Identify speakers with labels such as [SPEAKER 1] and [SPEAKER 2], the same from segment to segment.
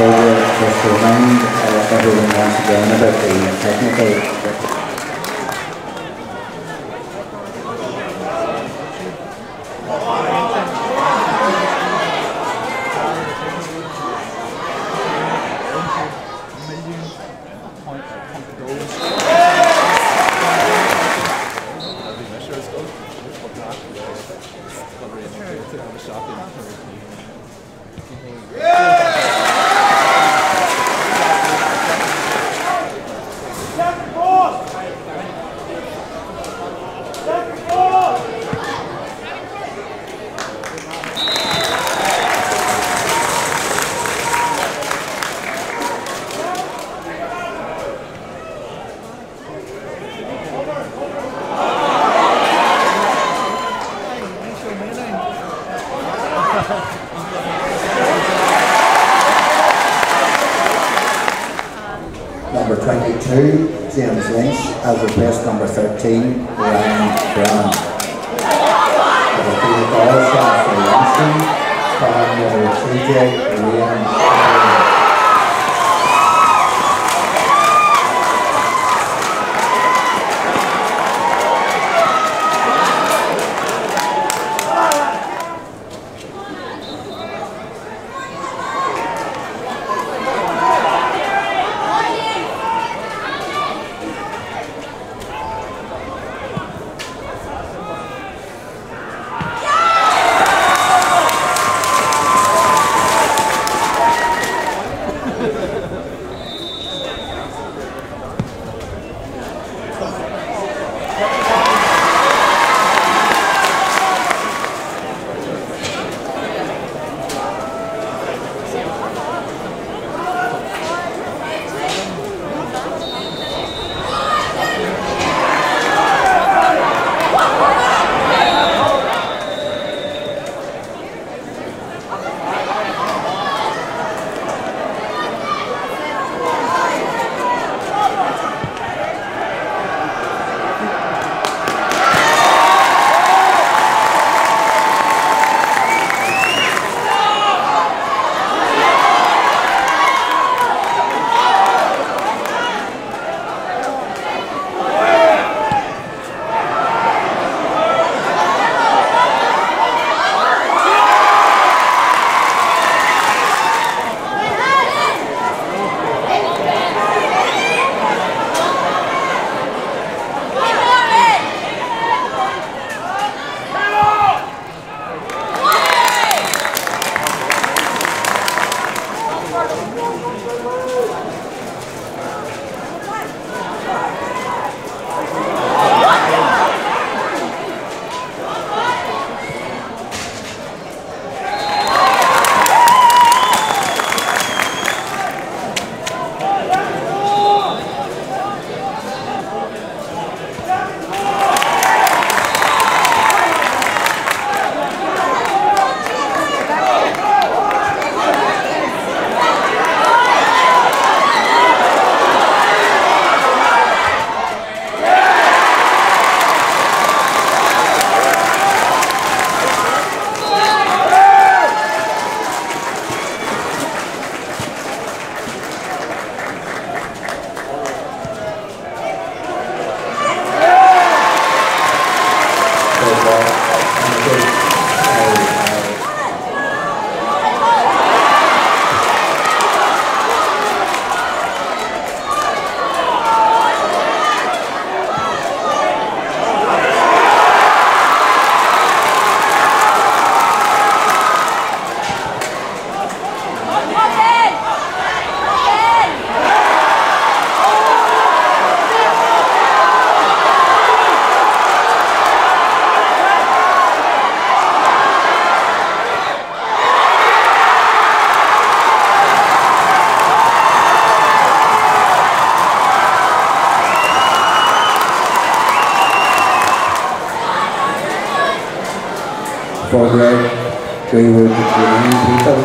[SPEAKER 1] So we'll just remind uh, everyone once again about the technical Yeah. Replaced number 13, Ryan field goal shot for Lansing, foul number TJ Liam Greg, we would remind people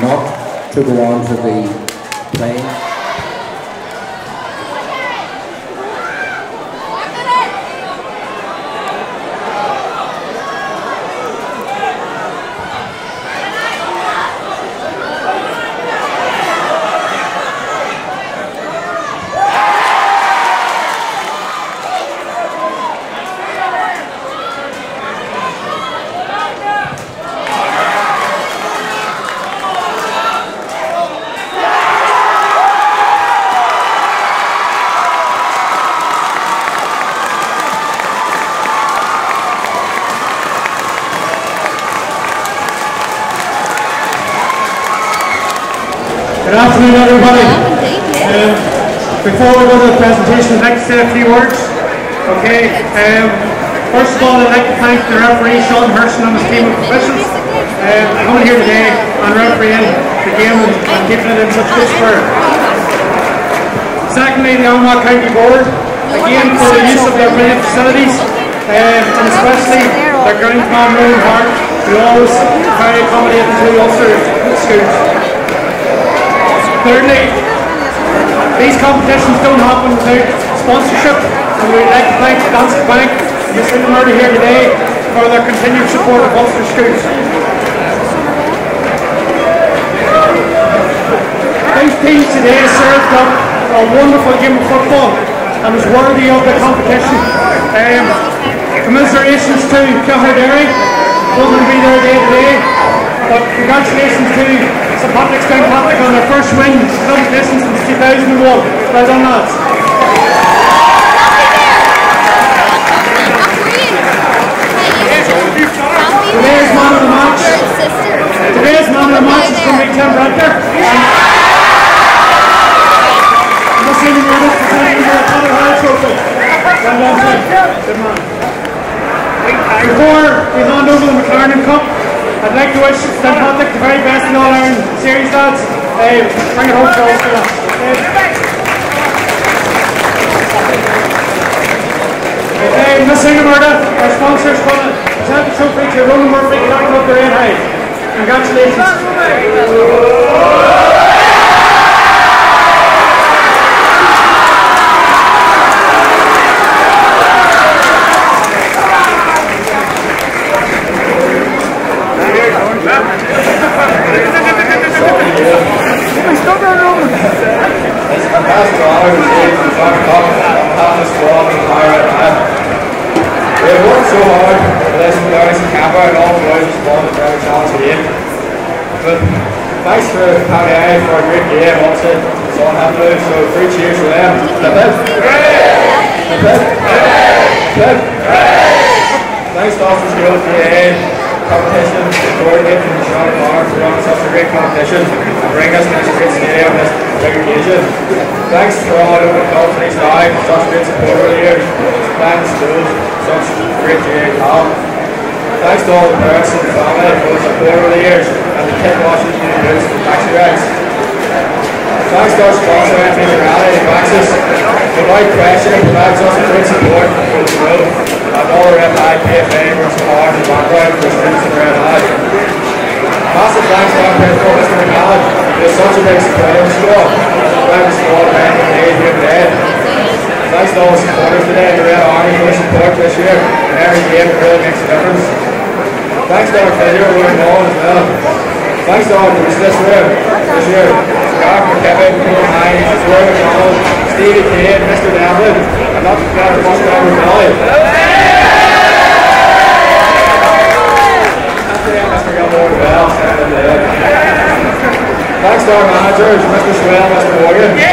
[SPEAKER 1] not to go on to the plane
[SPEAKER 2] Good afternoon, everybody. Um, before we go to the presentation, I'd like to say a few words. Okay. Um, first of all, I'd like to thank the referee Sean Herson and his team of officials um, coming here today and refereeing the game and, and keeping it in such good spirit. Secondly, the Armagh County Board, again for the use of their brilliant facilities um, and especially their ground command Rowan Hart, who always very accommodating to Ulster schools. Thirdly, these competitions don't happen without sponsorship, and we'd like to thank Danske Bank and Mr. Murray here today for their continued support of Ulster Schools. These teams today served up a wonderful game of football and was worthy of the competition. Um, commiserations to Kilharderry, wasn't to be there day to day, but congratulations to St Patrick's Downpatrick on their first win in competition since 2001. Well done lads. Today's man of the match. Today's man of the match is going to be Tim Bradford. I'm just leaving you this presenting the Connor Hall Trophy. Well done, Tim. Good man. Before we hand over the MacLarnon Cup, I'd like to wish St Patrick the very best in All Ireland Series lads. Uh, bring it home for us. Okay, Miss Ingemarda, our sponsor, is going to present the trophy to Ronan Murphy, of the Red High. Congratulations.
[SPEAKER 3] It's a fantastic honour to see from John Cox on behalf of the squad and Pirate Man. We have worked so hard for this with Dennis and all boys responded to every challenge gave. But thanks for County Eye for a great game also. It's all happening, so three cheers for them. Flip it. Flip. Thanks Austin School PA competition, coordinate from Sean for running such a great competition and bring us to this great stadium this big occasion. Thanks for all over the companies now, such great support over the years. Thanks to such great GA talent. Thanks to all the parents and the family for the support over the years and the kid watching the news and taxi rides. Thanks to our sponsor, Anthony Rally and Maxis. Without question, provides us with great support for the growth and Red High PFA for support and background for students in Red. Massive thanks to principal, Mr. McCallum. He is such a big supporter squad. The squad man for days here today. Thanks to all the supporters today the Red Army for the support this year. And every game really makes a difference. Thanks to our who are involved as well. Thanks to all the this room this year. Garth McKibben, Paul Hines, Roy McDonald, Stevie Kane, Mr. Devlin, and not to forget our bus driver Billy. After that, Mr. Gilmore as Thanks to our managers, Mr. Swell, Mr. Morgan.